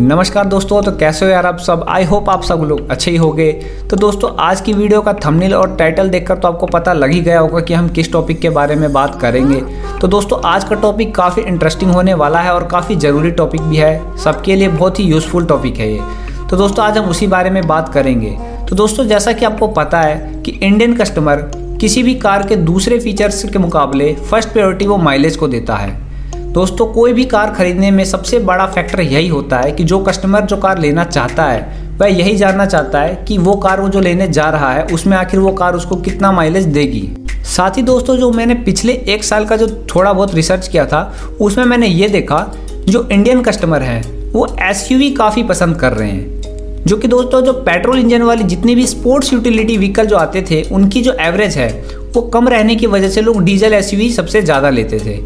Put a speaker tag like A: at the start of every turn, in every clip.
A: नमस्कार दोस्तों तो कैसे हो यार आप सब? आई होप आप सब लोग अच्छे ही होंगे। तो दोस्तों, आज की वीडियो का थंबनेल और टाइटल देखकर तो आपको पता लग ही गया होगा कि हम किस टॉपिक के बारे में बात करेंगे। तो दोस्तों, आज का टॉपिक काफ़ी इंटरेस्टिंग होने वाला है और काफ़ी ज़रूरी टॉपिक भी है। सबके लिए बहुत ही यूज़फुल टॉपिक है ये। तो दोस्तों, आज हम उसी बारे में बात करेंगे। तो दोस्तों, जैसा कि आपको पता है कि इंडियन कस्टमर किसी भी कार के दूसरे फीचर्स के मुकाबले फ़र्स्ट प्रायोरिटी वो माइलेज को देता है। दोस्तों, कोई भी कार खरीदने में सबसे बड़ा फैक्टर यही होता है कि जो कस्टमर जो कार लेना चाहता है, वह यही जानना चाहता है कि वो कार वो जो लेने जा रहा है, उसमें आखिर वो कार उसको कितना माइलेज देगी। साथ ही दोस्तों, जो मैंने पिछले एक साल का जो थोड़ा बहुत रिसर्च किया था, उसमें मैंने ये देखा, जो इंडियन कस्टमर हैं, वो एसयूवी काफ़ी पसंद कर रहे हैं। जो कि दोस्तों, जो पेट्रोल इंजन वाली जितनी भी स्पोर्ट्स यूटिलिटी व्हीकल जो आते थे, उनकी जो एवरेज है वो कम रहने की वजह से लोग डीजल एस सबसे ज़्यादा लेते थे।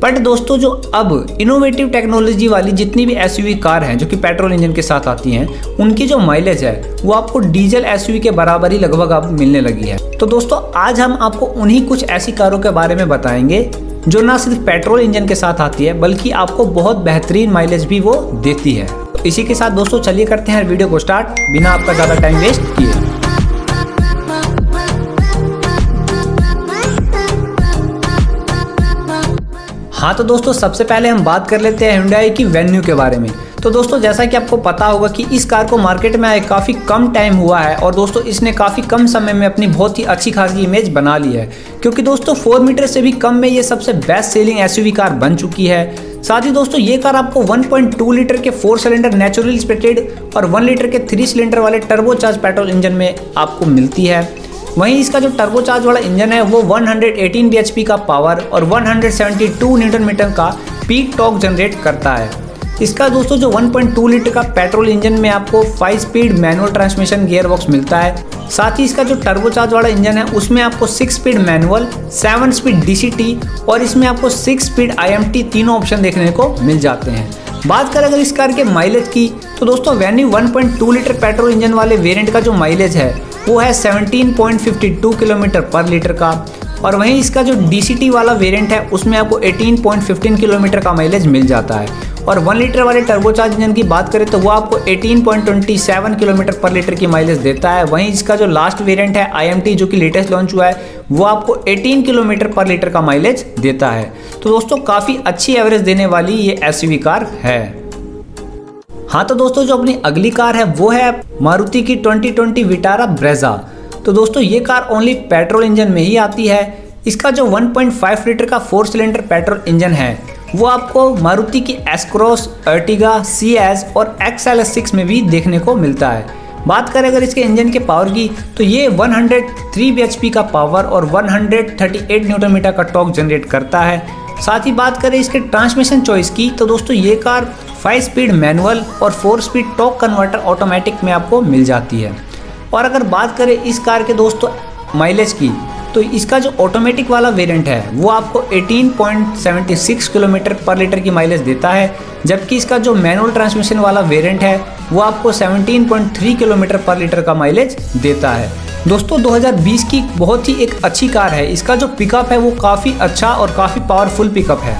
A: बट दोस्तों, जो अब इनोवेटिव टेक्नोलॉजी वाली जितनी भी एसयूवी कार हैं, जो कि पेट्रोल इंजन के साथ आती हैं, उनकी जो माइलेज है, वो आपको डीजल एस के बराबर ही लगभग अब मिलने लगी है। तो दोस्तों, आज हम आपको उन्हीं कुछ ऐसी कारों के बारे में बताएँगे, जो ना सिर्फ़ पेट्रोल इंजन के साथ आती है, बल्कि आपको बहुत बेहतरीन माइलेज भी वो देती है। तो इसी के साथ दोस्तों, चलिए करते हैं वीडियो को स्टार्ट बिना आपका ज़्यादा टाइम वेस्ट किए। हाँ तो दोस्तों, सबसे पहले हम बात कर लेते हैं हुंडई की वेन्यू के बारे में। तो दोस्तों, जैसा कि आपको पता होगा कि इस कार को मार्केट में आए काफ़ी कम टाइम हुआ है और दोस्तों, इसने काफ़ी कम समय में अपनी बहुत ही अच्छी खासी इमेज बना ली है। क्योंकि दोस्तों फोर मीटर से भी कम में ये सबसे बेस्ट सेलिंग एसयूवी कार बन चुकी है। साथ ही दोस्तों, ये कार आपको 1.2 लीटर के फोर सिलेंडर नेचुरल स्पेटेड और 1 लीटर के थ्री सिलेंडर वाले टर्बोचार्ज पेट्रोल इंजन में आपको मिलती है। वहीं इसका जो टर्बोचार्ज वाला इंजन है, वो 118 bhp का पावर और 172 न्यूटन मीटर का पीक टॉक जनरेट करता है। इसका दोस्तों जो 1.2 लीटर का पेट्रोल इंजन में आपको 5 speed manual transmission gear box मिलता है। साथ ही इसका जो टर्बोचार्ज वाला इंजन है, उसमें आपको 6 स्पीड मैनुअल 7 स्पीड डीसीटी और इसमें आपको 6 स्पीड आईएमटी तीनों ऑप्शन देखने को मिल जाते हैं। बात करें अगर इस कार के माइलेज की तो दोस्तों वैन्यू 1.2 लीटर पेट्रोल इंजन वाले वेरिएंट का जो माइलेज है वो है 17.52 किलोमीटर पर लीटर का। और वहीं इसका जो डीसीटी वाला वेरिएंट है, उसमें आपको 18.15 किलोमीटर का माइलेज मिल जाता है। और वन लीटर वाले टर्बोचार्ज इंजन की बात करें तो वो आपको 18.27 किलोमीटर पर लीटर की माइलेज देता है। वहीं इसका जो लास्ट वेरिएंट है आईएमटी जो कि लेटेस्ट लॉन्च हुआ है, वो आपको 18 किलोमीटर पर लीटर का माइलेज देता है। तो दोस्तों, काफ़ी अच्छी एवरेज देने वाली ये एस कार है। हाँ तो दोस्तों, जो अपनी अगली कार है, वो है मारुति की 2020 विटारा ब्रेजा। तो दोस्तों, ये कार ओनली पेट्रोल इंजन में ही आती है। इसका जो 1.5 लीटर का फोर सिलेंडर पेट्रोल इंजन है, वो आपको मारुति की S Cross, Ertiga C S और एक्स एल सिक्स में भी देखने को मिलता है। बात करें अगर इसके इंजन के पावर की तो ये 103 bhp का पावर और 138 न्यूटन मीटर का टॉर्क जनरेट करता है। साथ ही बात करें इसके ट्रांसमिशन चॉइस की तो दोस्तों ये कार 5 स्पीड मैनुअल और 4 स्पीड टॉक कन्वर्टर ऑटोमेटिक में आपको मिल जाती है। और अगर बात करें इस कार के दोस्तों माइलेज की तो इसका जो ऑटोमेटिक वाला वेरिएंट है, वो आपको 18.76 किलोमीटर पर लीटर की माइलेज देता है। जबकि इसका जो मैनुअल ट्रांसमिशन वाला वेरिएंट है, वो आपको 17.3 किलोमीटर पर लीटर का माइलेज देता है। दोस्तों 2020 की बहुत ही एक अच्छी कार है। इसका जो पिकअप है वो काफ़ी अच्छा और काफ़ी पावरफुल पिकअप है।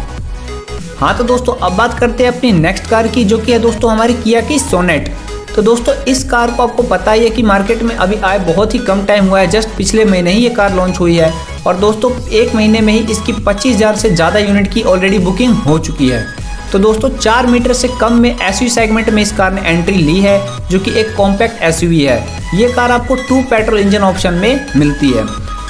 A: हाँ तो दोस्तों, अब बात करते हैं अपनी नेक्स्ट कार की, जो कि है दोस्तों हमारी किया की सोनेट तो दोस्तों, इस कार को आपको पता ही है कि मार्केट में अभी आए बहुत ही कम टाइम हुआ है। जस्ट पिछले महीने ही ये कार लॉन्च हुई है। और दोस्तों, एक महीने में ही इसकी पच्चीस हज़ार से ज़्यादा यूनिट की ऑलरेडी बुकिंग हो चुकी है। तो दोस्तों, चार मीटर से कम में एसयूवी सेगमेंट में इस कार ने एंट्री ली है, जो कि एक कॉम्पैक्ट एस है। ये कार आपको टू पेट्रोल इंजन ऑप्शन में मिलती है।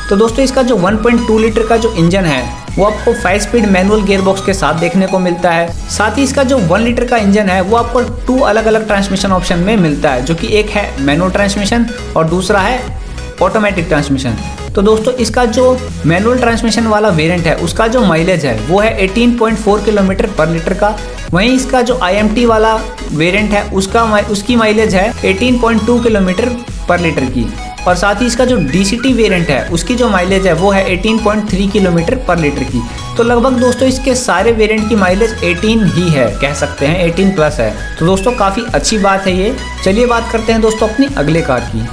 A: तो दोस्तों, इसका जो 1.2 लीटर का जो इंजन है, वो आपको 5 स्पीड मैनुअल गियर बॉक्स के साथ देखने को मिलता है। साथ ही इसका जो 1 लीटर का इंजन है, वो आपको टू अलग अलग ट्रांसमिशन ऑप्शन में मिलता है, जो कि एक है मैनुअल ट्रांसमिशन और दूसरा है ऑटोमेटिक ट्रांसमिशन तो दोस्तों, इसका जो मैनुअल ट्रांसमिशन वाला वेरिएंट है, उसका जो माइलेज है, वो है 18.4 किलोमीटर पर लीटर का। वहीं इसका जो आईएमटी वाला वेरिएंट है, उसका उसकी माइलेज है 18.2 किलोमीटर पर लीटर की। और साथ ही इसका जो डीसीटी वेरिएंट है, उसकी जो माइलेज है, वो है 18.3 किलोमीटर पर लीटर की। तो लगभग दोस्तों, इसके सारे वेरिएंट की माइलेज 18 ही है, कह सकते हैं 18 प्लस है। तो दोस्तों, काफ़ी अच्छी बात है ये। चलिए बात करते हैं दोस्तों अपनी अगले कार की।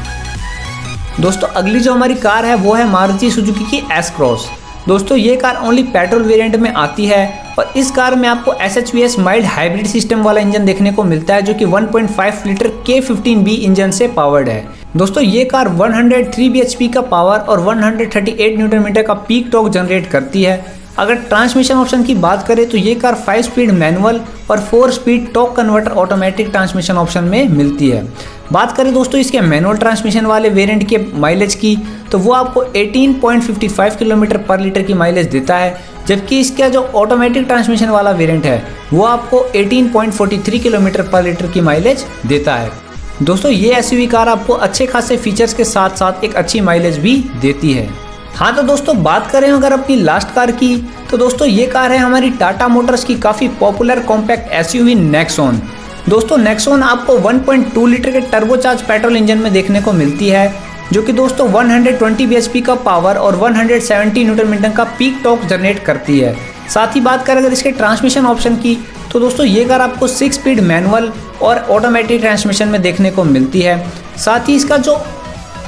A: दोस्तों, अगली जो हमारी कार है, वो है मारुति सुजुकी की एस क्रॉस दोस्तों, ये कार ओनली पेट्रोल वेरिएंट में आती है और इस कार में आपको S H V S mild hybrid system वाला इंजन देखने को मिलता है, जो कि 1.5 लीटर के फिफ्टीन बी इंजन से पावर्ड है। दोस्तों, ये कार 103 bhp का पावर और 138 न्यूटन मीटर का पीक टॉक जनरेट करती है। अगर ट्रांसमिशन ऑप्शन की बात करें तो ये कार 5 स्पीड मैनुअल और 4 speed torque converter automatic transmission option में मिलती है। बात करें दोस्तों इसके मैनुअल ट्रांसमिशन वाले वेरिएंट के माइलेज की तो वो आपको 18.55 किलोमीटर पर लीटर की माइलेज देता है, जबकि इसका जो ऑटोमेटिक ट्रांसमिशन वाला वेरिएंट है, वो आपको 18.43 किलोमीटर पर लीटर की माइलेज देता है। दोस्तों ये एस कार आपको अच्छे खासे फीचर्स के साथ साथ एक अच्छी माइलेज भी देती है। हाँ तो दोस्तों, बात करें अगर अपनी लास्ट कार की तो दोस्तों, ये कार है हमारी टाटा मोटर्स की काफ़ी popular compact S U Nexon दोस्तों नेक्सोन आपको 1.2 लीटर के टर्बोचार्ज पेट्रोल इंजन में देखने को मिलती है, जो कि दोस्तों 120 bhp का पावर और 170 न्यूटन मीटर का पीक टॉक जनरेट करती है। साथ ही बात करें अगर इसके ट्रांसमिशन ऑप्शन की तो दोस्तों, ये कार आपको सिक्स स्पीड मैनुअल और ऑटोमेटिक ट्रांसमिशन में देखने को मिलती है। साथ ही इसका जो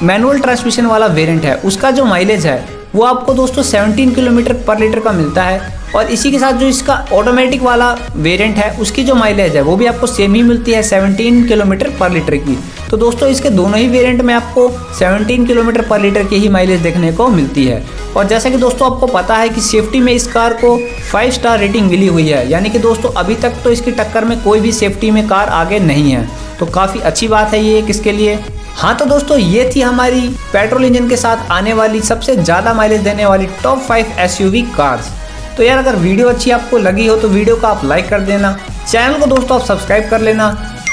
A: मैनुअल ट्रांसमिशन वाला वेरिएंट है, उसका जो माइलेज है, वो आपको दोस्तों 17 किलोमीटर पर लीटर का मिलता है और इसी के साथ जो इसका ऑटोमेटिक वाला वेरिएंट है, उसकी जो माइलेज है, वो भी आपको सेम ही मिलती है 17 किलोमीटर पर लीटर की। तो दोस्तों इसके दोनों ही वेरिएंट में आपको 17 किलोमीटर पर लीटर की ही माइलेज देखने को मिलती है। और जैसा कि दोस्तों आपको पता है कि सेफ्टी में इस कार को फाइव स्टार रेटिंग मिली हुई है, यानी कि दोस्तों अभी तक तो इसकी टक्कर में कोई भी सेफ्टी में कार आगे नहीं है। तो काफ़ी अच्छी बात है ये किसके लिए? हाँ तो दोस्तों, ये थी हमारी पेट्रोल इंजन के साथ आने वाली सबसे ज़्यादा माइलेज देने वाली टॉप फाइव एसयूवी कार्स तो यार, अगर वीडियो अच्छी आपको लगी हो तो वीडियो को आप लाइक कर देना। चैनल को दोस्तों, आप सब्सक्राइब कर लेना।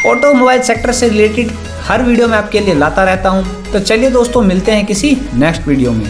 A: ऑटोमोबाइल सेक्टर से रिलेटेड हर वीडियो मैं आपके लिए लाता रहता हूँ। तो चलिए दोस्तों, मिलते हैं किसी नेक्स्ट वीडियो में।